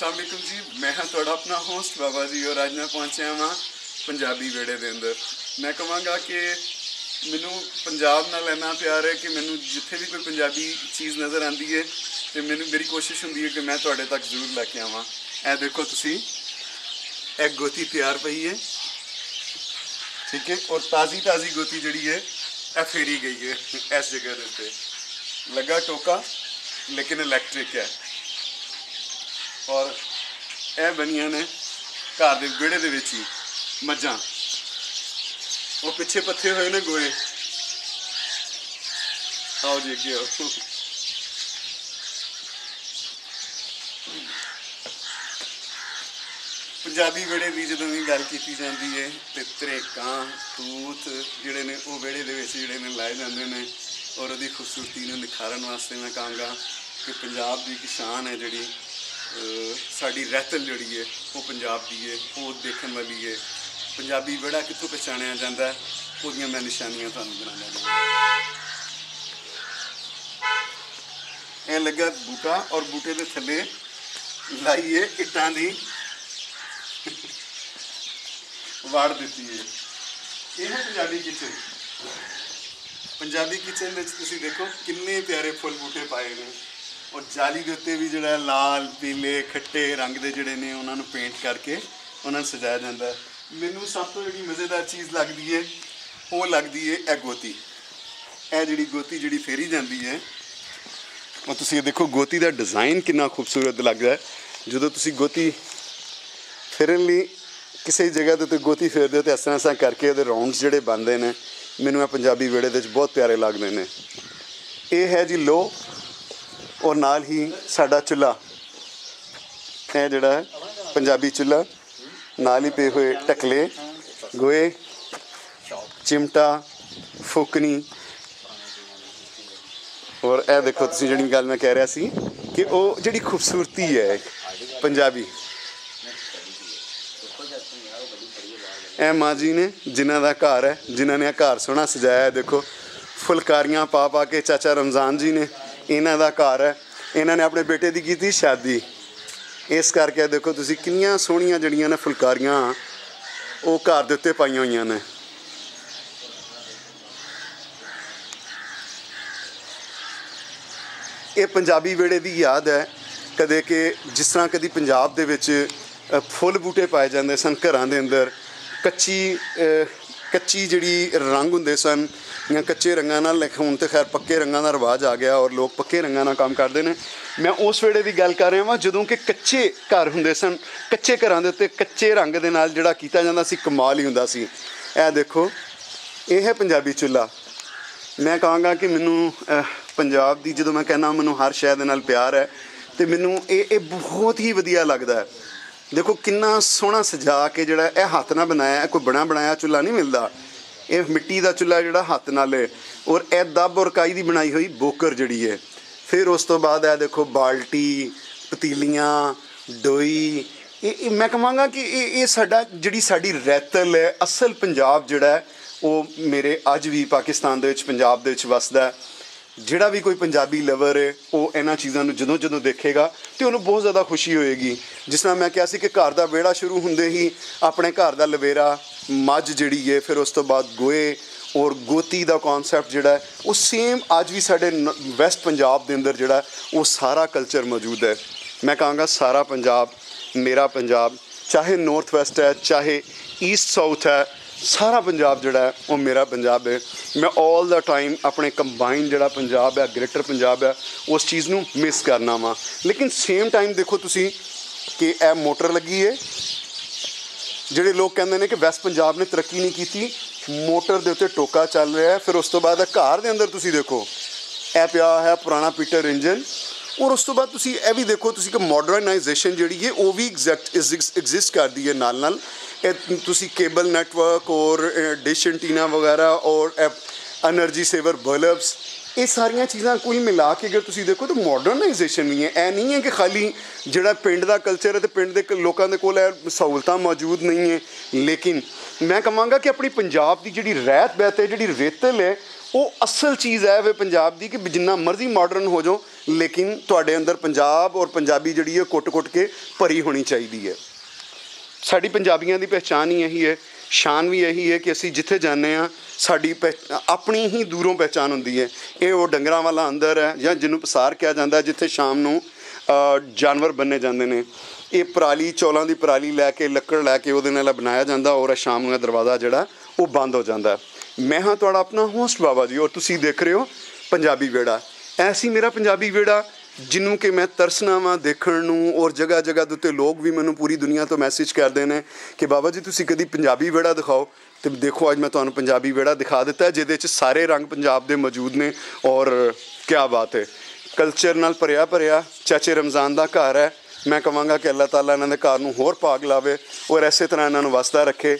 ਅਸਲਾਮੁਅਲੈਕੁਮ ਜੀ, ਮੈਂ ਹਾਂ ਤੁਹਾਡਾ ਆਪਣਾ ਹੋਸਟ ਬਾਬਾ ਜੀ ਔਰ ਅੱਜ ਮੈਂ ਪਹੁੰਚਿਆ ਹਾਂ ਪੰਜਾਬੀ ਵੇੜੇ ਦੇ ਅੰਦਰ। ਮੈਂ ਕਹਾਂਗਾ ਕਿ ਮੈਨੂੰ ਪੰਜਾਬ ਨਾਲ ਇੰਨਾ ਪਿਆਰ ਹੈ ਕਿ ਮੈਨੂੰ ਜਿੱਥੇ ਵੀ ਕੋਈ ਪੰਜਾਬੀ ਚੀਜ਼ ਨਜ਼ਰ ਆਉਂਦੀ ਹੈ ਤੇ ਮੈਨੂੰ ਮੇਰੀ ਕੋਸ਼ਿਸ਼ ਹੁੰਦੀ ਹੈ ਕਿ ਮੈਂ ਤੁਹਾਡੇ ਤੱਕ ਜ਼ਰੂਰ ਲੈ ਕੇ ਆਵਾਂ। ਇਹ ਦੇਖੋ ਤੁਸੀਂ, ਇਹ ਗੋਤੀ ਤਿਆਰ ਪਈ ਹੈ, ਠੀਕ ਹੈ, ਔਰ ਤਾਜ਼ੀ ਤਾਜ਼ੀ ਗੋਤੀ ਜਿਹੜੀ ਹੈ, ਇਹ ਫੇਰੀ ਗਈ ਹੈ ਇਸ ਜਗ੍ਹਾ ਦੇ ਉੱਤੇ। ਲੱਗਾ ਟੋਕਾ, ਲੇਕਿਨ ਇਲੈਕਟ੍ਰਿਕ ਹੈ। ਔਰ ਇਹ ਬਣੀਆਂ ਨੇ ਘਰ ਦੇ ਵਿਹੜੇ ਦੇ ਵਿੱਚ ਹੀ, ਮੱਝਾਂ। ਉਹ ਪਿੱਛੇ ਪੱਥੇ ਹੋਏ ਨੇ ਗੋਏ ਆਓ ਜੀ ਅੱਗੇ ਆਓ। ਪੰਜਾਬੀ ਵਿਹੜੇ ਦੀ ਜਦੋਂ ਵੀ ਗੱਲ ਕੀਤੀ ਜਾਂਦੀ ਹੈ ਤੇ ਤਰੇਕਾਂ ਤੂਤ ਜਿਹੜੇ ਨੇ, ਉਹ ਵਿਹੜੇ ਦੇ ਵਿੱਚ ਜਿਹੜੇ ਨੇ ਲਾਏ ਜਾਂਦੇ ਨੇ। ਔਰ ਉਹਦੀ ਖੂਬਸੂਰਤੀ ਨੂੰ ਨਿਖਾਰਨ ਵਾਸਤੇ ਮੈਂ ਕਹਾਂਗਾ ਕਿ ਪੰਜਾਬ ਦੀ ਕਿਸਾਨ ਹੈ ਜਿਹੜੀ ਸਾਡੀ ਰਹਿਤਲ ਜਿਹੜੀ ਹੈ ਉਹ ਪੰਜਾਬ ਦੀ ਹੈ ਉਹ ਦੇਖਣ ਵਾਲੀ ਹੈ ਪੰਜਾਬੀ ਵਿਹੜਾ ਕਿੱਥੋਂ ਪਛਾਣਿਆ ਜਾਂਦਾ ਹੈ ਉਹਦੀਆਂ ਮੈਂ ਨਿਸ਼ਾਨੀਆਂ ਤੁਹਾਨੂੰ ਬਣਾਉਣਾ ਚਾਹੁੰਦਾ ਇਹ ਲੱਗਾ ਬੂਟਾ ਔਰ ਬੂਟੇ ਦੇ ਥੱਲੇ ਲਾਈਏ ਇੱਟਾਂ ਦੀ ਵਾੜ ਦਿੱਤੀ ਹੈ ਇਹ ਹੈ ਪੰਜਾਬੀ ਕਿਚਨ। ਪੰਜਾਬੀ ਕਿਚਨ ਵਿੱਚ ਤੁਸੀਂ ਦੇਖੋ ਕਿੰਨੇ ਪਿਆਰੇ ਫੁੱਲ ਬੂਟੇ ਪਾਏ ਨੇ। ਔਰ ਜਾਲੀ ਦੇ ਉੱਤੇ ਵੀ ਜਿਹੜਾ ਲਾਲ, ਪੀਲੇ, ਖੱਟੇ ਰੰਗ ਦੇ ਜਿਹੜੇ ਨੇ ਉਹਨਾਂ ਨੂੰ ਪੇਂਟ ਕਰਕੇ ਉਹਨਾਂ ਨੂੰ ਸਜਾਇਆ ਜਾਂਦਾ ਮੈਨੂੰ ਸਭ ਤੋਂ ਜਿਹੜੀ ਮਜ਼ੇਦਾਰ ਚੀਜ਼ ਲੱਗਦੀ ਹੈ ਉਹ ਲੱਗਦੀ ਹੈ ਇਹ ਗੋਤੀ। ਇਹ ਜਿਹੜੀ ਗੋਤੀ ਜਿਹੜੀ ਫੇਰੀ ਜਾਂਦੀ ਹੈ ਉਹ ਤੁਸੀਂ ਇਹ ਦੇਖੋ, ਗੋਤੀ ਦਾ ਡਿਜ਼ਾਈਨ ਕਿੰਨਾ ਖੂਬਸੂਰਤ ਲੱਗਦਾ ਹੈ। ਜਦੋਂ ਤੁਸੀਂ ਗੋਤੀ ਫੇਰਨ ਲਈ ਕਿਸੇ ਜਗ੍ਹਾ ਦੇ ਉੱਤੇ ਗੋਤੀ ਫੇਰਦੇ ਹੋ ਤੇ ਇਸ ਤਰ੍ਹਾਂ ਇਸ ਕਰਕੇ ਉਹਦੇ ਰਾਉਂਡਸ ਜਿਹੜੇ ਬਣਦੇ ਨੇ, ਮੈਨੂੰ ਇਹ ਪੰਜਾਬੀ ਵਿਹੜੇ ਦੇ ਵਿੱਚ ਬਹੁਤ ਪਿਆਰੇ ਲੱਗਦੇ ਨੇ। ਇਹ ਹੈ ਜੀ ਲੋ ਔਰ ਨਾਲ ਹੀ ਸਾਡਾ ਚੁੱਲਾ। ਇਹ ਜਿਹੜਾ ਹੈ, ਪੰਜਾਬੀ ਚੁੱਲਾ। ਨਾਲ ਹੀ ਪਏ ਹੋਏ ਟਕਲੇ ਗੋਏ ਚਿਮਟਾ, ਫੁਕਣੀ। ਔਰ ਇਹ ਦੇਖੋ ਤੁਸੀਂ ਜਿਹੜੀ ਗੱਲ ਮੈਂ ਕਹਿ ਰਿਹਾ ਸੀ ਕਿ ਉਹ ਜਿਹੜੀ ਖੂਬਸੂਰਤੀ ਹੈ, ਪੰਜਾਬੀ। ਇਹ ਮਾਂ ਜੀ ਨੇ ਜਿਨ੍ਹਾਂ ਦਾ ਘਰ ਹੈ, ਜਿਨ੍ਹਾਂ ਨੇ ਇਹ ਘਰ ਸੋਹਣਾ ਸਜਾਇਆ ਹੈ, ਦੇਖੋ। ਫੁਲਕਾਰੀਆਂ ਪਾ ਪਾ ਕੇ ਚਾਚਾ ਰਮਜ਼ਾਨ ਜੀ ਨੇ ਇਹਨਾਂ ਦਾ ਘਰ ਹੈ। ਇਹਨਾਂ ਨੇ ਆਪਣੇ ਬੇਟੇ ਦੀ ਕੀਤੀ ਸ਼ਾਦੀ। ਇਸ ਕਰਕੇ ਦੇਖੋ ਤੁਸੀਂ ਕਿੰਨੀਆਂ ਸੋਹਣੀਆਂ ਜਿਹੜੀਆਂ ਨੇ ਫੁਲਕਾਰੀਆਂ ਉਹ ਘਰ ਦੇ ਉੱਤੇ ਪਾਈਆਂ ਹੋਈਆਂ ਨੇ। ਇਹ ਪੰਜਾਬੀ ਵੇੜੇ ਦੀ ਯਾਦ ਹੈ। ਕਦੇ ਕਿ ਜਿਸ ਤਰ੍ਹਾਂ ਕਦੀ ਪੰਜਾਬ ਦੇ ਵਿੱਚ ਫੁੱਲ ਬੂਟੇ ਪਾਏ ਜਾਂਦੇ ਸਨ ਘਰਾਂ ਦੇ ਅੰਦਰ। ਕੱਚੀ ਕੱਚੀ ਜਿਹੜੀ ਰੰਗ ਹੁੰਦੇ ਸਨ, ਜਾਂ ਕੱਚੇ ਰੰਗਾਂ ਨਾਲ ਲਿਖ, ਹੁਣ ਤੇ ਖੈਰ ਪੱਕੇ ਰੰਗਾਂ ਦਾ ਰਿਵਾਜ ਆ ਗਿਆ ਔਰ ਲੋਕ ਪੱਕੇ ਰੰਗਾਂ ਨਾਲ ਕੰਮ ਕਰਦੇ ਨੇ। ਮੈਂ ਉਸ ਵੇਲੇ ਦੀ ਗੱਲ ਕਰ ਰਿਹਾ ਹਾਂ ਜਦੋਂ ਕਿ ਕੱਚੇ ਘਰ ਹੁੰਦੇ ਸਨ, ਕੱਚੇ ਘਰਾਂ ਦੇ ਉੱਤੇ ਕੱਚੇ ਰੰਗ ਦੇ ਨਾਲ ਜਿਹੜਾ ਕੀਤਾ ਜਾਂਦਾ ਸੀ, ਕਮਾਲ ਹੀ ਹੁੰਦਾ ਸੀ। ਇਹ ਦੇਖੋ, ਇਹ ਹੈ ਪੰਜਾਬੀ ਚੁੱਲਾ ਮੈਂ ਕਹਾਂਗਾ ਕਿ ਮੈਨੂੰ ਪੰਜਾਬ ਦੀ ਜਦੋਂ ਮੈਂ ਕਹਿੰਦਾ ਮੈਨੂੰ ਹਰ ਸ਼ਹਿਰ ਦੇ ਨਾਲ ਪਿਆਰ ਹੈ, ਤੇ ਮੈਨੂੰ ਇਹ ਇਹ ਬਹੁਤ ਹੀ ਵਧੀਆ ਲੱਗਦਾ ਹੈ। ਦੇਖੋ ਕਿੰਨਾ ਸੋਹਣਾ ਸਜਾ ਕੇ ਜਿਹੜਾ ਇਹ ਹੱਥ ਨਾਲ ਬਣਾਇਆ ਹੈ, ਕੋਈ ਬਣਾ ਬਣਾਇਆ ਚੁੱਲ੍ਹਾ ਨਹੀਂ ਮਿਲਦਾ। ਇਹ ਮਿੱਟੀ ਦਾ ਚੁੱਲ੍ਹਾ ਜਿਹੜਾ ਹੱਥ ਨਾਲ ਹੈ ਔਰ ਇਹ ਦੱਬ ਔਰ ਕਾਈ ਦੀ ਬਣਾਈ ਹੋਈ ਬੋਕਰ ਜਿਹੜੀ ਹੈ ਫਿਰ ਉਸ ਤੋਂ ਬਾਅਦ ਇਹ ਦੇਖੋ ਬਾਲਟੀ ਪਤੀਲੀਆਂ ਡੋਈ। ਇਹ ਮੈਂ ਕਹਾਂਗਾ ਕਿ ਇਹ ਇਹ ਸਾਡਾ ਜਿਹੜੀ ਸਾਡੀ ਰੈਤਲ ਹੈ ਅਸਲ ਪੰਜਾਬ ਜਿਹੜਾ ਉਹ ਮੇਰੇ ਅੱਜ ਵੀ ਪਾਕਿਸਤਾਨ ਦੇ ਵਿੱਚ ਪੰਜਾਬ ਦੇ ਵਿੱਚ ਵਸਦਾ ਹੈ ਜਿਹੜਾ ਵੀ ਕੋਈ ਪੰਜਾਬੀ ਲਵਰ ਹੈ, ਉਹ ਇਹਨਾਂ ਚੀਜ਼ਾਂ ਨੂੰ ਜਦੋਂ ਜਦੋਂ ਦੇਖੇਗਾ ਤੇ ਉਹਨੂੰ ਬਹੁਤ ਜ਼ਿਆਦਾ ਖੁਸ਼ੀ ਹੋਏਗੀ। ਜਿਸ ਤਰ੍ਹਾਂ ਮੈਂ ਕਿਹਾ ਸੀ ਕਿ ਘਰ ਦਾ ਵਿਹੜਾ ਸ਼ੁਰੂ ਹੁੰਦੇ ਹੀ ਆਪਣੇ ਘਰ ਦਾ ਲਵੇਰਾ ਮੱਝ ਜਿਹੜੀ ਹੈ, ਫਿਰ ਉਸ ਤੋਂ ਬਾਅਦ ਗੋਏ ਔਰ ਗੋਤੀ ਦਾ ਕਨਸੈਪਟ ਜਿਹੜਾ ਉਹ ਸੇਮ ਅੱਜ ਵੀ ਸਾਡੇ ਵੈਸਟ ਪੰਜਾਬ ਦੇ ਅੰਦਰ ਜਿਹੜਾ ਉਹ ਸਾਰਾ ਕਲਚਰ ਮੌਜੂਦ ਹੈ। ਮੈਂ ਕਹਾਂਗਾ ਸਾਰਾ ਪੰਜਾਬ, ਮੇਰਾ ਪੰਜਾਬ, ਚਾਹੇ ਨਾਰਥ ਵੈਸਟ ਹੈ, ਚਾਹੇ ਈਸਟ ਸਾਊਥ ਹੈ ਸਾਰਾ ਪੰਜਾਬ ਜਿਹੜਾ ਉਹ ਮੇਰਾ ਪੰਜਾਬ ਹੈ। ਮੈਂ 올 ਦਾ ਟਾਈਮ ਆਪਣੇ ਕੰਬਾਈਨ ਜਿਹੜਾ ਪੰਜਾਬ ਹੈ, ਗ੍ਰੇਟਰ ਪੰਜਾਬ ਹੈ, ਉਸ ਚੀਜ਼ ਨੂੰ ਮਿਸ ਕਰਨਾ ਵਾ। ਲੇਕਿਨ ਸੇਮ ਟਾਈਮ ਦੇਖੋ ਤੁਸੀਂ ਕਿ ਇਹ ਮੋਟਰ ਲੱਗੀ ਹੈ। ਜਿਹੜੇ ਲੋਕ ਕਹਿੰਦੇ ਨੇ ਕਿ ਵੈਸਟ ਪੰਜਾਬ ਨੇ ਤਰੱਕੀ ਨਹੀਂ ਕੀਤੀ, ਮੋਟਰ ਦੇ ਉੱਤੇ ਟੋਕਾ ਚੱਲ ਰਿਹਾ ਹੈ। ਫਿਰ ਉਸ ਤੋਂ ਬਾਅਦ ਘਰ ਦੇ ਅੰਦਰ ਤੁਸੀਂ ਦੇਖੋ, ਇਹ ਪਿਆ ਹੈ ਪੁਰਾਣਾ ਪੀਟਰ ਇੰਜਨ। ਔਰ ਉਸ ਤੋਂ ਬਾਅਦ ਤੁਸੀਂ ਇਹ ਵੀ ਦੇਖੋ, ਤੁਸੀਂ ਕਿ ਮਾਡਰਨਾਈਜੇਸ਼ਨ ਜਿਹੜੀ ਹੈ, ਉਹ ਵੀ ਐਗਜ਼ੈਕਟ ਐਗਜ਼ਿਸਟ ਕਰਦੀ ਹੈ ਨਾਲ ਨਾਲ। ਤੁਸੀਂ ਕੇਬਲ ਨੈਟਵਰਕ ਔਰ ਡਿਸ਼ ਵਗੈਰਾ ਔਰ ਐਨਰਜੀ ਸੇਵਰ ਬਲਬਸ ਇਹ ਸਾਰੀਆਂ ਚੀਜ਼ਾਂ ਕੋਈ ਮਿਲਾ ਕੇ ਅਗਰ ਤੁਸੀਂ ਦੇਖੋ, ਤਾਂ ਮਾਡਰਨਾਈਜੇਸ਼ਨ ਵੀ ਹੈ। ਐ ਨਹੀਂ ਹੈ ਕਿ ਖਾਲੀ ਜਿਹੜਾ ਪਿੰਡ ਦਾ ਕਲਚਰ ਹੈ ਤੇ ਪਿੰਡ ਦੇ ਲੋਕਾਂ ਦੇ ਕੋਲ ਇਹ ਸਹੂਲਤਾਂ ਮੌਜੂਦ ਨਹੀਂ ਹੈ। ਲੇਕਿਨ ਮੈਂ ਕਹਾਂਗਾ ਕਿ ਆਪਣੀ ਪੰਜਾਬ ਦੀ ਜਿਹੜੀ ਰਹਿਤ ਬਹਿਤ ਹੈ, ਜਿਹੜੀ ਰੇਤਲ ਹੈ ਉਹ ਅਸਲ ਚੀਜ਼ ਹੈ ਵੇ ਪੰਜਾਬ ਦੀ ਕਿ ਜਿੰਨਾ ਮਰਜ਼ੀ ਮਾਡਰਨ ਹੋ ਜਾਓ, ਲੇਕਿਨ ਤੁਹਾਡੇ ਅੰਦਰ ਪੰਜਾਬ ਔਰ ਪੰਜਾਬੀ ਜਿਹੜੀ ਹੈ, ਕੁੱਟ-ਕੁੱਟ ਕੇ ਭਰੀ ਹੋਣੀ ਚਾਹੀਦੀ ਹੈ। ਸਾਡੀ ਪੰਜਾਬੀਆਂ ਦੀ ਪਹਿਚਾਨ ਹੀ ਇਹੀ ਹੈ, ਸ਼ਾਨ ਵੀ ਇਹੀ ਹੈ ਕਿ ਅਸੀਂ ਜਿੱਥੇ ਜਾਂਦੇ ਆ ਸਾਡੀ ਆਪਣੀ ਹੀ ਦੂਰੋਂ ਪਹਿਚਾਨ ਹੁੰਦੀ ਹੈ। ਇਹ ਉਹ ਡੰਗਰਾਂ ਵਾਲਾ ਅੰਦਰ ਹੈ ਜਾਂ ਜਿਹਨੂੰ ਪਸਾਰ ਕਿਹਾ ਜਾਂਦਾ ਜਿੱਥੇ ਸ਼ਾਮ ਨੂੰ ਜਾਨਵਰ ਬੰਨੇ ਜਾਂਦੇ ਨੇ। ਇਹ ਪਰਾਲੀ, ਚੌਲਾਂ ਦੀ ਪਰਾਲੀ ਲੈ ਕੇ, ਲੱਕੜ ਲੈ ਕੇ ਉਹਦੇ ਨਾਲ ਬਣਾਇਆ ਜਾਂਦਾ ਔਰ ਸ਼ਾਮ ਨੂੰ ਦਰਵਾਜ਼ਾ ਜਿਹੜਾ, ਉਹ ਬੰਦ ਹੋ ਜਾਂਦਾ ਮੈਂ ਹਾਂ ਤੁਹਾਡਾ ਆਪਣਾ ਹੋਸਟ ਬਾਬਾ ਜੀ, ਔਰ ਤੁਸੀਂ ਦੇਖ ਰਹੇ ਹੋ ਪੰਜਾਬੀ ਵੇੜਾ ਐਸੀ ਮੇਰਾ ਪੰਜਾਬੀ ਵੇੜਾ ਜਿਹਨੂੰ ਕਿ ਮੈਂ ਤਰਸਨਾ ਵਾਂ ਦੇਖਣ ਨੂੰ ਔਰ ਜਗ੍ਹਾ ਜਗ੍ਹਾ ਦੇ ਉੱਤੇ ਲੋਕ ਵੀ ਮੈਨੂੰ ਪੂਰੀ ਦੁਨੀਆ ਤੋਂ ਮੈਸੇਜ ਕਰਦੇ ਨੇ ਕਿ ਬਾਬਾ ਜੀ, ਤੁਸੀਂ ਕਦੀ ਪੰਜਾਬੀ ਵੇੜਾ ਦਿਖਾਓ। ਤੇ ਦੇਖੋ, ਅੱਜ ਮੈਂ ਤੁਹਾਨੂੰ ਪੰਜਾਬੀ ਵੇੜਾ ਦਿਖਾ ਦਿੱਤਾ ਜਿਹਦੇ 'ਚ ਸਾਰੇ ਰੰਗ ਪੰਜਾਬ ਦੇ ਮੌਜੂਦ ਨੇ ਔਰ ਕੀ ਬਾਤ ਹੈ। ਕਲਚਰ ਨਾਲ ਭਰਿਆ ਭਰਿਆ ਚਾਚੇ ਰਮਜ਼ਾਨ ਦਾ ਘਰ ਹੈ। ਮੈਂ ਕਹਾਂਗਾ ਕਿ ਅੱਲਾਹ ਤਾਲਾ ਇਹਨਾਂ ਦੇ ਘਰ ਨੂੰ ਹੋਰ ਪਾਕ ਲਾਵੇ ਔਰ ਐਸੇ ਤਰ੍ਹਾਂ ਇਹਨਾਂ ਨੂੰ ਵਸਦਾ ਰੱਖੇ।